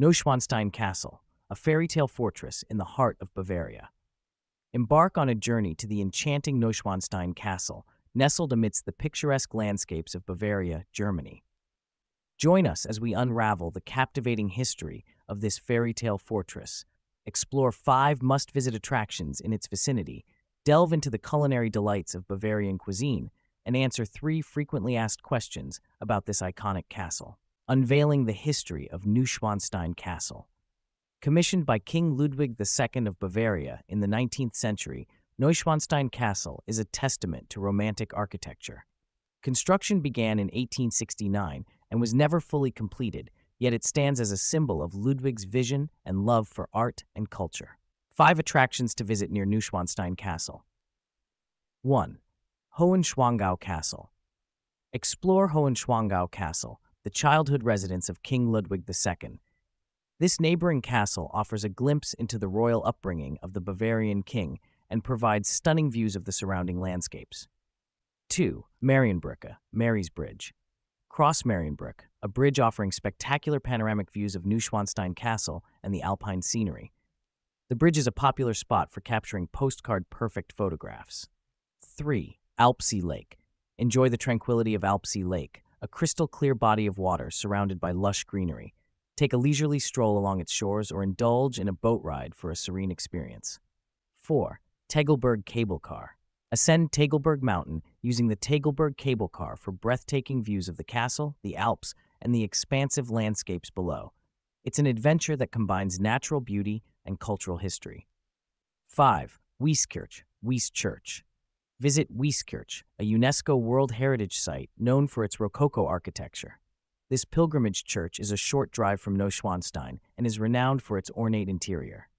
Neuschwanstein Castle, a fairy tale fortress in the heart of Bavaria. Embark on a journey to the enchanting Neuschwanstein Castle, nestled amidst the picturesque landscapes of Bavaria, Germany. Join us as we unravel the captivating history of this fairy tale fortress, explore five must visit attractions in its vicinity, delve into the culinary delights of Bavarian cuisine, and answer three frequently asked questions about this iconic castle unveiling the history of Neuschwanstein Castle. Commissioned by King Ludwig II of Bavaria in the 19th century, Neuschwanstein Castle is a testament to romantic architecture. Construction began in 1869 and was never fully completed, yet it stands as a symbol of Ludwig's vision and love for art and culture. Five attractions to visit near Neuschwanstein Castle. 1. Hohenschwangau Castle. Explore Hohenschwangau Castle, the childhood residence of King Ludwig II. This neighboring castle offers a glimpse into the royal upbringing of the Bavarian king and provides stunning views of the surrounding landscapes. 2. Marienbrücke, Mary's Bridge. Cross Marienbrücke, a bridge offering spectacular panoramic views of Neuschwanstein Castle and the alpine scenery. The bridge is a popular spot for capturing postcard perfect photographs. 3. Alpsee Lake. Enjoy the tranquility of Alpsee Lake, a crystal clear body of water surrounded by lush greenery. Take a leisurely stroll along its shores or indulge in a boat ride for a serene experience. 4. Tegelberg Cable Car. Ascend Tegelberg Mountain using the Tegelberg Cable Car for breathtaking views of the castle, the Alps, and the expansive landscapes below. It's an adventure that combines natural beauty and cultural history. 5. Wieskirch, Wies Church. Visit Wieskirch, a UNESCO World Heritage Site known for its Rococo architecture. This pilgrimage church is a short drive from Neuschwanstein and is renowned for its ornate interior.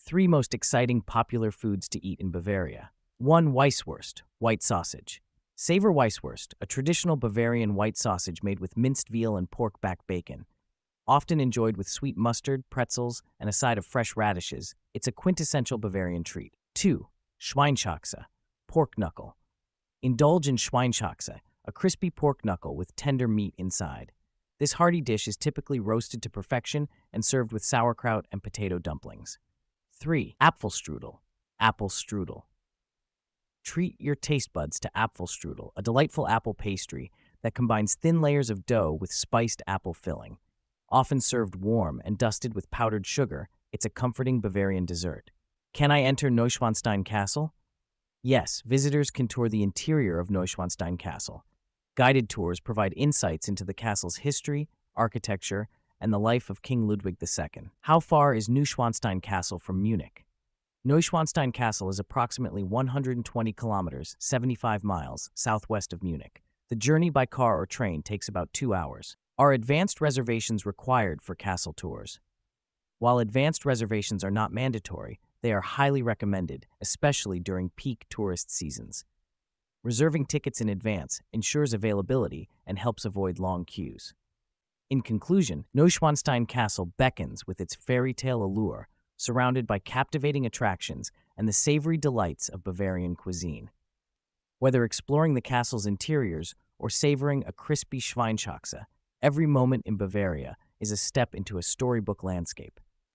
Three most exciting popular foods to eat in Bavaria. 1. Weisswurst, white sausage. Savor Weisswurst, a traditional Bavarian white sausage made with minced veal and pork back bacon. Often enjoyed with sweet mustard, pretzels, and a side of fresh radishes, it's a quintessential Bavarian treat. 2. Schweinshaxe, pork knuckle. Indulge in Schweinshaxe, a crispy pork knuckle with tender meat inside. This hearty dish is typically roasted to perfection and served with sauerkraut and potato dumplings. 3. Apfelstrudel, apple strudel. Treat your taste buds to Apfelstrudel, a delightful apple pastry that combines thin layers of dough with spiced apple filling. Often served warm and dusted with powdered sugar, it's a comforting Bavarian dessert. Can I enter Neuschwanstein Castle? Yes, visitors can tour the interior of Neuschwanstein Castle. Guided tours provide insights into the castle's history, architecture, and the life of King Ludwig II. How far is Neuschwanstein Castle from Munich? Neuschwanstein Castle is approximately 120 kilometers, 75 miles, southwest of Munich. The journey by car or train takes about two hours. Are advanced reservations required for castle tours? While advanced reservations are not mandatory, they are highly recommended, especially during peak tourist seasons. Reserving tickets in advance ensures availability and helps avoid long queues. In conclusion, Neuschwanstein Castle beckons with its fairy tale allure, surrounded by captivating attractions and the savory delights of Bavarian cuisine. Whether exploring the castle's interiors or savoring a crispy Schweinshaxe, every moment in Bavaria is a step into a storybook landscape.